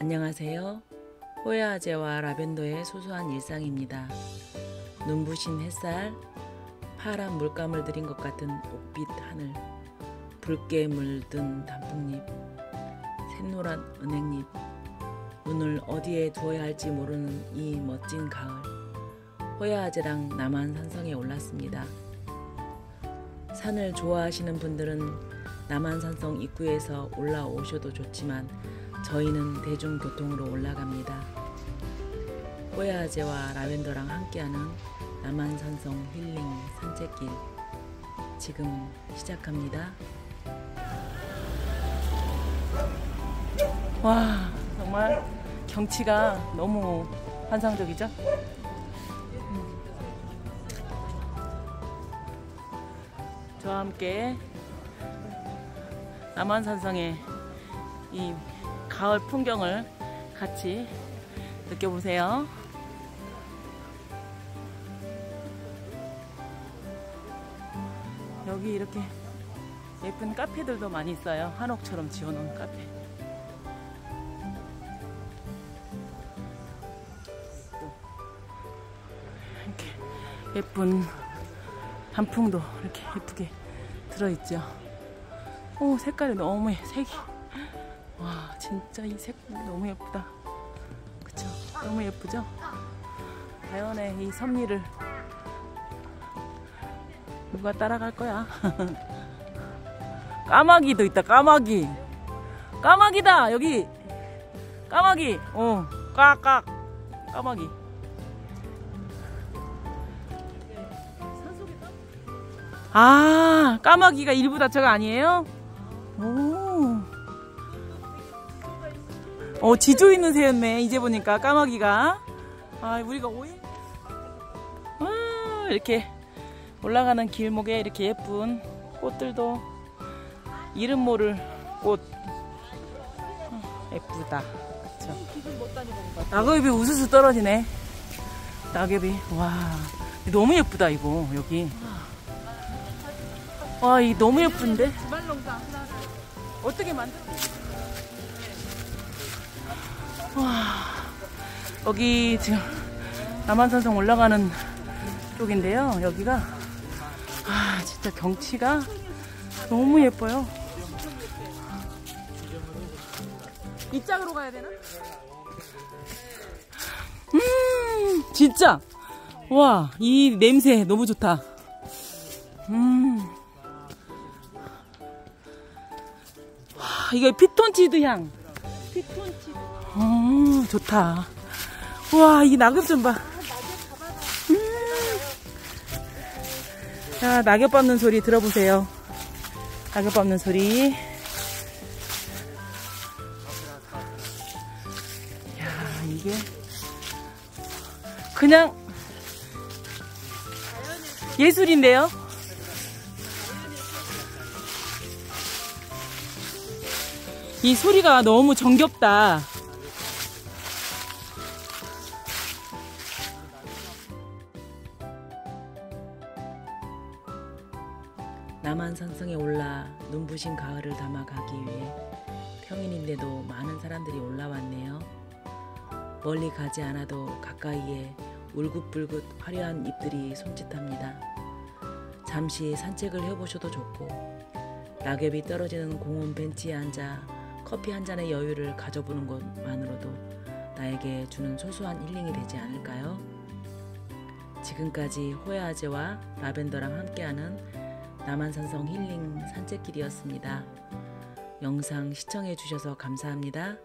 안녕하세요. 호야아재와 라벤더의 소소한 일상입니다. 눈부신 햇살, 파란 물감을 들인 것 같은 옥빛 하늘, 붉게 물든 단풍잎, 샛노란 은행잎, 눈을 어디에 두어야 할지 모르는 이 멋진 가을. 호야아재랑 남한 산성에 올랐습니다. 산을 좋아하시는 분들은 남한 산성 입구에서 올라오셔도 좋지만 저희는 대중교통으로 올라갑니다. 호야아재와 라벤더랑 함께하는 남한산성 힐링 산책길 지금 시작합니다. 와 정말 경치가 너무 환상적이죠? 음. 저와 함께 남한산성의 이 가을 풍경을 같이 느껴보세요. 여기 이렇게 예쁜 카페들도 많이 있어요. 한옥처럼 지어놓은 카페. 이렇게 예쁜 단풍도 이렇게 예쁘게 들어있죠. 오, 색깔이 너무 색이. 와, 진짜 이 색깔 너무 예쁘다. 그쵸? 너무 예쁘죠? 자연의 이 섭리를 누가 따라갈 거야? 까마귀도 있다, 까마귀. 까마귀다, 여기. 까마귀. 어, 깍깍. 까마귀. 아, 까마귀가 일부 다처가 아니에요? 오. 어, 지조 있는 새였네. 이제 보니까 까마귀가. 아, 우리가 오해? 아, 이렇게 올라가는 길목에 이렇게 예쁜 꽃들도 이름 모를 꽃. 어, 예쁘다. 그쵸? 낙엽이 우수수 떨어지네. 낙엽이. 와. 너무 예쁘다, 이거, 여기. 와, 이 너무 예쁜데? 어떻게 만들 와, 여기 지금 남한산성 올라가는 쪽인데요. 여기가 아, 진짜 경치가 너무 예뻐요. 이쪽으로 가야 되나? 음, 진짜. 와, 이 냄새 너무 좋다. 음. 와, 이거 피톤치드 향. 피톤치드. 어, 좋다. 와, 이 낙엽 좀 봐. 음. 자, 낙엽 밟는 소리 들어보세요. 낙엽 밟는 소리. 야, 이게 그냥 예술인데요. 이 소리가 너무 정겹다. 남한산성에 올라 눈부신 가을을 담아 가기 위해 평일인데도 많은 사람들이 올라왔네요. 멀리 가지 않아도 가까이에 울긋불긋 화려한 잎들이 손짓합니다. 잠시 산책을 해보셔도 좋고 낙엽이 떨어지는 공원 벤치에 앉아 커피 한 잔의 여유를 가져보는 것만으로도 나에게 주는 소소한 힐링이 되지 않을까요? 지금까지 호야아재와 라벤더랑 함께하는 남한산성 힐링 산책길이었습니다. 영상 시청해 주셔서 감사합니다.